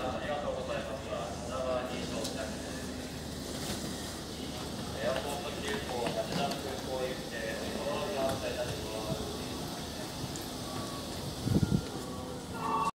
Uh,